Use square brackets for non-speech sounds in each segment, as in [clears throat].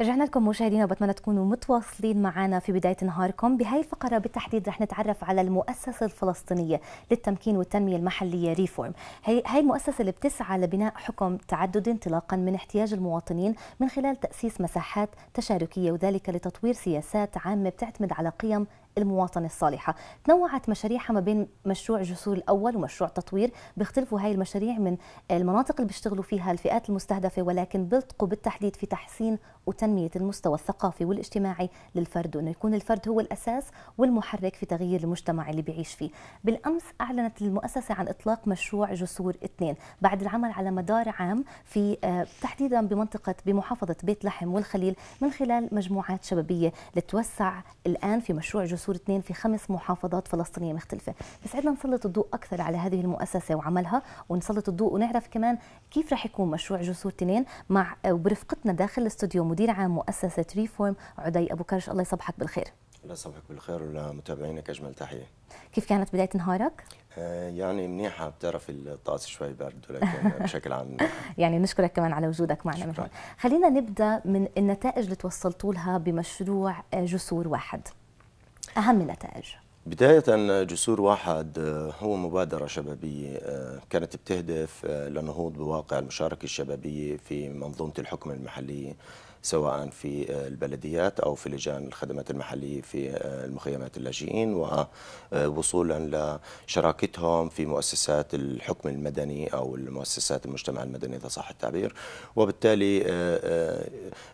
رجعنا لكم مشاهدينا وبتمنى تكونوا متواصلين معنا في بداية نهاركم. بهاي الفقرة بالتحديد رح نتعرف على المؤسسة الفلسطينية للتمكين والتنمية المحلية ريفورم هي هاي المؤسسة اللي بتسعى لبناء حكم تعددي انطلاقا من احتياج المواطنين من خلال تأسيس مساحات تشاركية وذلك لتطوير سياسات عامة بتعتمد على قيم المواطنة الصالحة. تنوعت مشاريعها ما بين مشروع جسور الأول ومشروع تطوير بيختلفوا هاي المشاريع من المناطق اللي بيشتغلوا فيها الفئات المستهدفة ولكن بيلتقوا بالتحديد في تحسين وتنمية المستوى الثقافي والاجتماعي للفرد وأنه يكون الفرد هو الأساس والمحرك في تغيير المجتمع اللي بيعيش فيه. بالأمس أعلنت المؤسسة عن إطلاق مشروع جسور اثنين بعد العمل على مدار عام في تحديدا بمنطقة بمحافظة بيت لحم والخليل من خلال مجموعات شبابية لتوسع الآن في مشروع جسور جسور اثنين في خمس محافظات فلسطينية مختلفة. بسعدنا نسلط الضوء أكثر على هذه المؤسسة وعملها ونسلط الضوء ونعرف كمان كيف رح يكون مشروع جسور اثنين مع وبرفقتنا داخل الاستوديو مدير عام مؤسسة ريفورم عدي أبو كرش. الله يصبحك بالخير. الله يصبحك بالخير ولمتابعينك أجمل تحية. كيف كانت بداية نهارك؟ آه يعني منيحة. بتعرف الطقس شوي برد ولكن [laughs] بشكل عام. يعني نشكرك كمان على وجودك معنا هون. خلينا نبدأ من النتائج اللي توصلتوا لها بمشروع جسور واحد. أهم النتائج. بداية جسور واحد هو مبادرة شبابية كانت بتهدف للنهوض بواقع المشاركة الشبابية في منظومة الحكم المحلية. سواء في البلديات أو في لجان الخدمات المحلية في المخيمات اللاجئين ووصولا لشراكتهم في مؤسسات الحكم المدني أو المؤسسات المجتمع المدني إذا صح التعبير. وبالتالي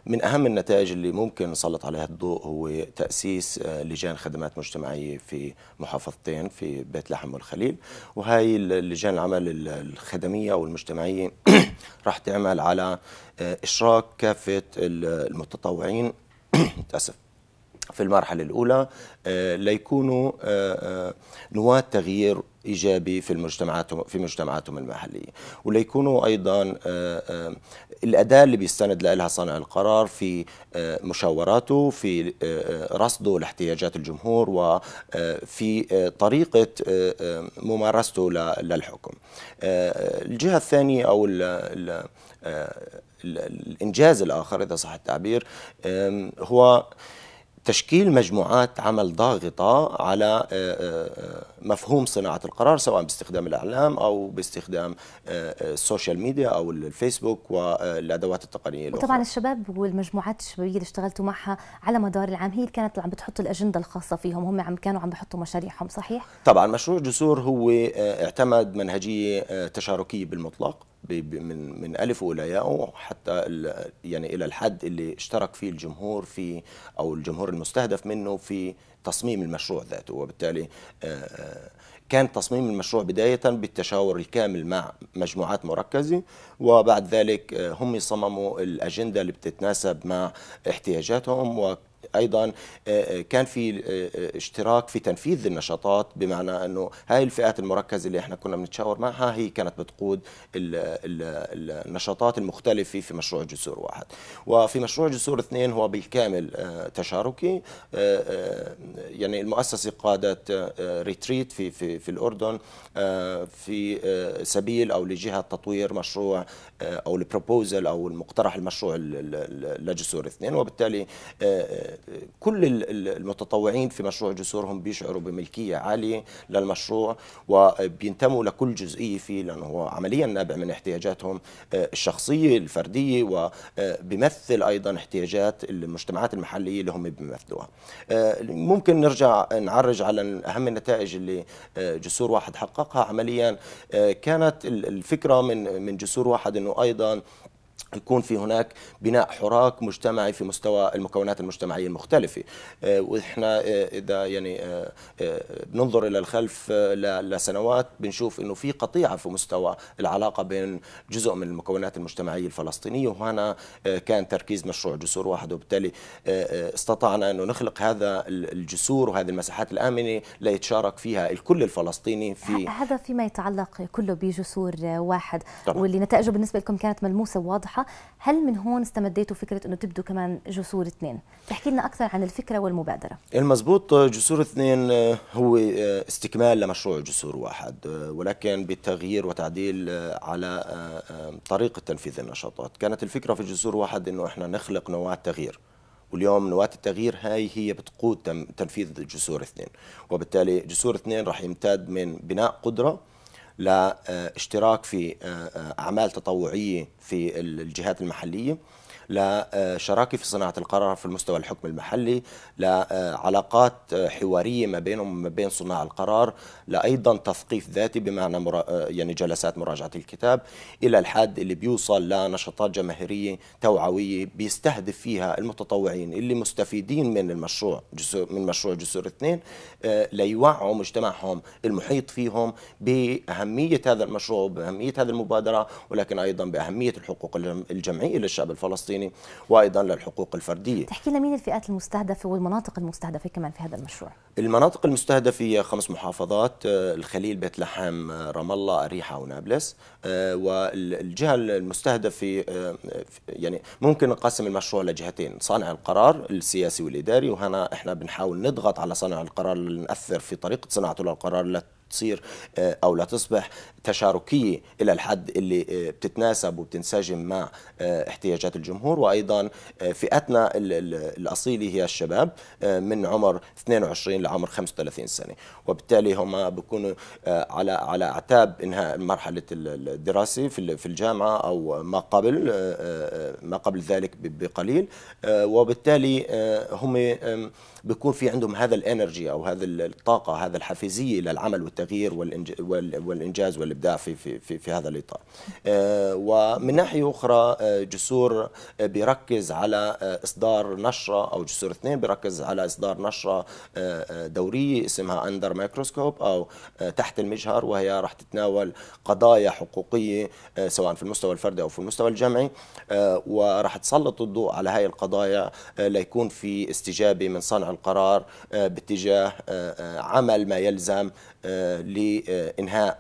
من أهم النتائج اللي ممكن نسلط عليها الضوء هو تأسيس لجان خدمات مجتمعية في محافظتين في بيت لحم والخليل. وهي لجان العمل الخدمية أو المجتمعية راح تعمل على إشراك كافة المتطوعين. [clears throat] تأسف في المرحلة الأولى ليكونوا نواة تغيير إيجابي في المجتمعات في مجتمعاتهم المحلية. وليكونوا أيضا الأداة اللي بيستند لها صانع القرار في مشاوراته في رصده لاحتياجات الجمهور وفي طريقة ممارسته للحكم. الجهة الثانية أو الإنجاز الآخر إذا صح التعبير هو تشكيل مجموعات عمل ضاغطة على مفهوم صناعة القرار سواء باستخدام الإعلام أو باستخدام السوشيال ميديا أو الفيسبوك والأدوات التقنية الأخرى وطبعا الشباب والمجموعات الشبابية اللي اشتغلتوا معها على مدار العام هي كانت عم بتحط الأجندة الخاصة فيهم هم عم كانوا عم بحطوا مشاريعهم صحيح؟ طبعا مشروع جسور هو اعتمد منهجية تشاركية بالمطلق من من ألف ياء حتى يعني إلى الحد اللي اشترك فيه الجمهور في أو الجمهور المستهدف منه في تصميم المشروع ذاته. وبالتالي كان تصميم المشروع بداية بالتشاور الكامل مع مجموعات مركزة. وبعد ذلك هم يصمموا الأجندة اللي بتتناسب مع احتياجاتهم أيضا كان في اشتراك في تنفيذ النشاطات بمعنى أنه هاي الفئات المركزة اللي إحنا كنا بنتشاور معها هي كانت بتقود النشاطات المختلفة في مشروع جسور واحد. وفي مشروع جسور اثنين هو بالكامل تشاركي يعني المؤسسة قادت retreat في في في الأردن في سبيل أو لجهة تطوير مشروع أو ال proposal أو المقترح المشروع لجسور اثنين. وبالتالي كل المتطوعين في مشروع جسور هم بيشعروا بملكية عالية للمشروع وبينتموا لكل جزئية فيه لأنه هو عمليا نابع من احتياجاتهم الشخصية الفردية وبيمثل أيضا احتياجات المجتمعات المحلية اللي هم بيمثلوها. ممكن نرجع نعرج على أهم النتائج اللي جسور واحد حققها عمليا. كانت الفكرة من من جسور واحد أنه أيضا يكون في هناك بناء حراك مجتمعي في مستوى المكونات المجتمعية المختلفة. وإحنا إذا يعني بننظر إلى الخلف لسنوات بنشوف إنه في قطيعة في مستوى العلاقة بين جزء من المكونات المجتمعية الفلسطينية وهنا كان تركيز مشروع جسور واحد. وبالتالي استطعنا إنه نخلق هذا الجسور وهذه المساحات الآمنة ليتشارك فيها الكل الفلسطيني في هذا فيما يتعلق كله بجسور واحد. طبعا. واللي نتائجه بالنسبة لكم كانت ملموسة وواضحه واضحه هل من هون استمديتوا فكرة إنه تبدوا كمان جسور اثنين؟ تحكي لنا أكثر عن الفكرة والمبادرة. المزبوط جسور اثنين هو استكمال لمشروع جسور واحد ولكن بتغيير وتعديل على طريقة تنفيذ النشاطات. كانت الفكرة في جسور واحد إنه إحنا نخلق نواه تغيير واليوم نواة التغيير هاي هي بتقود تنفيذ جسور اثنين. وبالتالي جسور اثنين راح يمتد من بناء قدرة لاشتراك في أعمال تطوعية في الجهات المحلية. لشراكه في صناعة القرار في المستوى الحكم المحلي لعلاقات حوارية ما بينهم وما بين صناع القرار لايضا تثقيف ذاتي بمعنى مرا يعني جلسات مراجعة الكتاب. إلى الحد اللي بيوصل لنشاطات جماهيرية توعوية بيستهدف فيها المتطوعين اللي مستفيدين من المشروع جسور من مشروع جسور اثنين ليوعوا مجتمعهم المحيط فيهم بأهمية هذا المشروع وبأهمية هذه المبادرة ولكن أيضا بأهمية الحقوق الجمعية للشعب الفلسطيني. الفلسطيني وأيضا للحقوق الفردية. تحكي لنا مين الفئات المستهدفة والمناطق المستهدفة كمان في هذا المشروع؟ المناطق المستهدفة هي خمس محافظات آه، الخليل، بيت لحم، آه، رام الله، اريحه ونابلس آه، والجهة المستهدفة يعني ممكن نقسم المشروع لجهتين، صانع القرار السياسي والإداري وهنا إحنا بنحاول نضغط على صانع القرار لنأثر في طريقة صناعته للقرار تصير آه، أو لا تصبح تشاركية إلى الحد اللي آه، بتتناسب وبتنسجم مع آه، احتياجات الجمهور. وأيضا فئتنا الأصيلة هي الشباب من عمر 22 لعمر 35 سنة. وبالتالي هم بيكونوا على على اعتاب إنهاء مرحلة الدراسة في الجامعة أو ما قبل ما قبل ذلك بقليل. وبالتالي هم بيكون في عندهم هذا الإنرجي أو هذا الطاقة هذا الحافزيه للعمل والتغيير والإنجاز والإبداع في في في, في هذا الإطار. آه، ومن ناحية أخرى آه، جسور آه، بيركز على إصدار نشرة أو جسور اثنين بيركز على إصدار نشرة دورية اسمها Under Microscope أو تحت المجهر وهي راح تتناول قضايا حقوقية سواء في المستوى الفردي أو في المستوى الجمعي وراح تسلط الضوء على هذه القضايا ليكون في استجابة من صانع القرار باتجاه عمل ما يلزم لإنهاء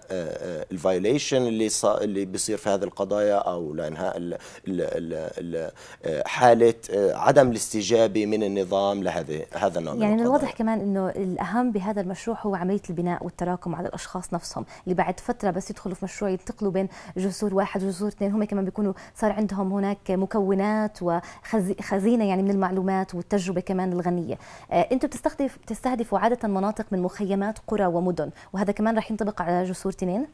الفايوليشن اللي اللي بيصير في هذه القضايا أو لإنهاء حالة عدم الاستجابة من النظام لهذه هذا النوع يعني من الواضح كمان إنه الأهم بهذا المشروع هو عملية البناء والتراكم على الأشخاص نفسهم اللي بعد فترة بس يدخلوا في مشروع ينتقلوا بين جسور واحد وجسور اثنين. هم كمان بيكونوا صار عندهم هناك مكونات وخزينه يعني من المعلومات والتجربة كمان الغنية. أنتم بتستهدف بتستهدفوا عادة مناطق من مخيمات قرى ومدن وهذا كمان راح ينطبق على جسور تنين؟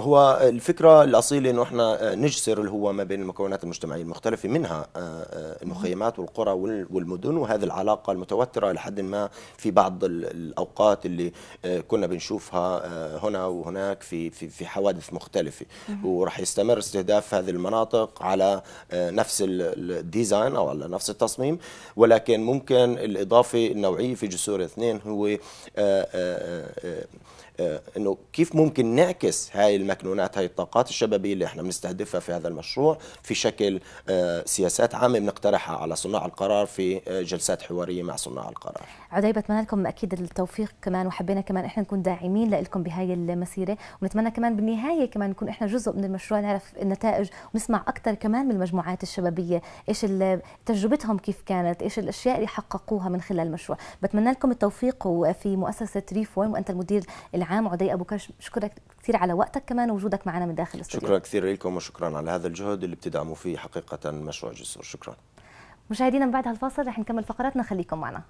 هو الفكرة الأصيلة أنه إحنا نجسر اللي هو ما بين المكونات المجتمعية المختلفة منها آه، آه، المخيمات والقرى والمدن وهذه العلاقة المتوترة لحد ما في بعض الأوقات اللي آه، كنا بنشوفها هنا وهناك في في في حوادث مختلفة. وراح يستمر استهداف هذه المناطق على نفس الديزاين أو على نفس التصميم. ولكن ممكن الإضافة النوعية في جسور اثنين هو آه، إنه كيف ممكن نعكس هاي المكنونات هاي الطاقات الشبابية اللي إحنا بنستهدفها في هذا المشروع في شكل آه، سياسات عامة بنقترحها على صناع القرار في آه، جلسات حوارية مع صناع القرار. عدي بتمنى لكم أكيد التوفيق كمان وحبينا كمان إحنا نكون داعمين لكم بهاي المسيرة ونتمنى كمان بالنهاية كمان نكون إحنا جزء من المشروع نعرف النتائج ونسمع أكثر كمان من المجموعات الشبابية إيش تجربتهم كيف كانت إيش الأشياء اللي حققوها من خلال المشروع بتمنى لكم التوفيق وفي مؤسسة ريفورم وأنت المدير العام عدي أبو كرش بشكرك كثير على وقتك كمان ووجودك معنا من داخل الأستوديو. شكرا كثير لكم وشكرا على هذا الجهد اللي بتدعموا فيه حقيقة مشروع جسور. شكرا. مشاهدينا من بعد هالفاصل رح نكمل فقراتنا خليكم معنا.